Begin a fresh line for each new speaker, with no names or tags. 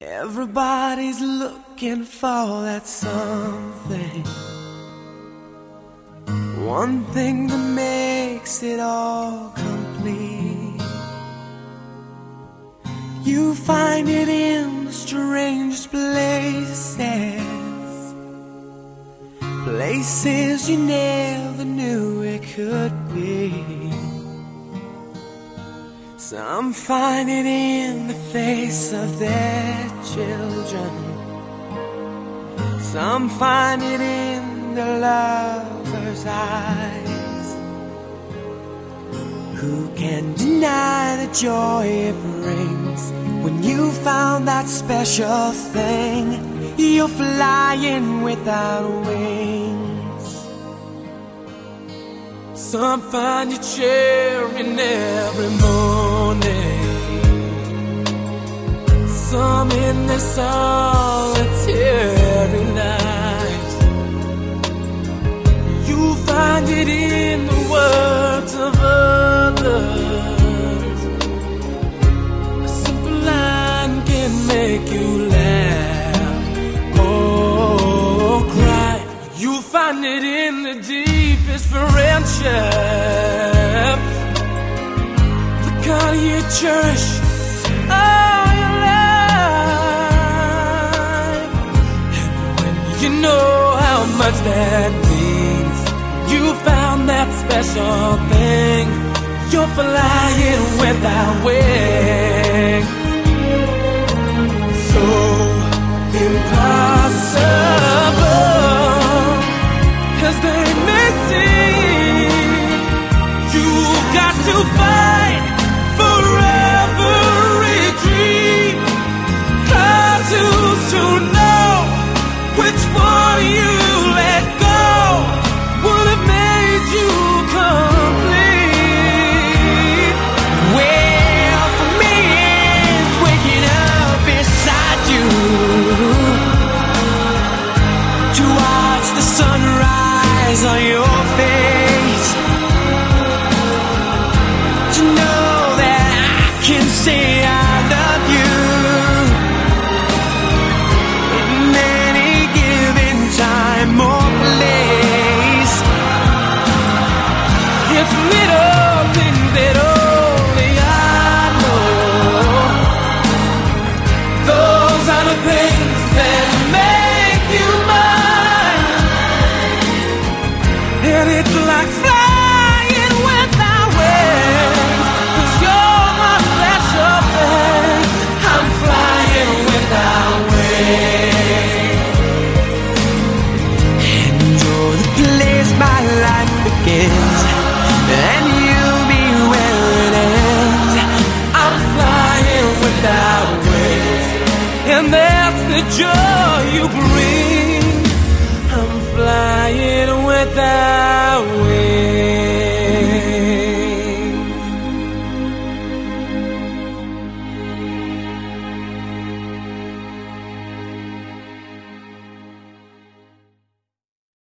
Everybody's looking for that something. One thing that makes it all complete. You find it in the strangest places. Places you never knew it could be. Some find it in the face of their children. Some find it in the lover's eyes. Who can deny the joy it brings when you found that special thing? You're flying without wings. Some find you cheering every morning. Some in their solitary night. You find it find it in the deepest friendship. The kind you cherish all your life. And when you know how much that means, you found that special thing. You're flying without wings. Got to fight for every dream. Cause who's to know which one you let go would have made you complete? Well, for me, it's waking up beside you to watch the sunrise on your face. That's the joy you bring. I'm flying without.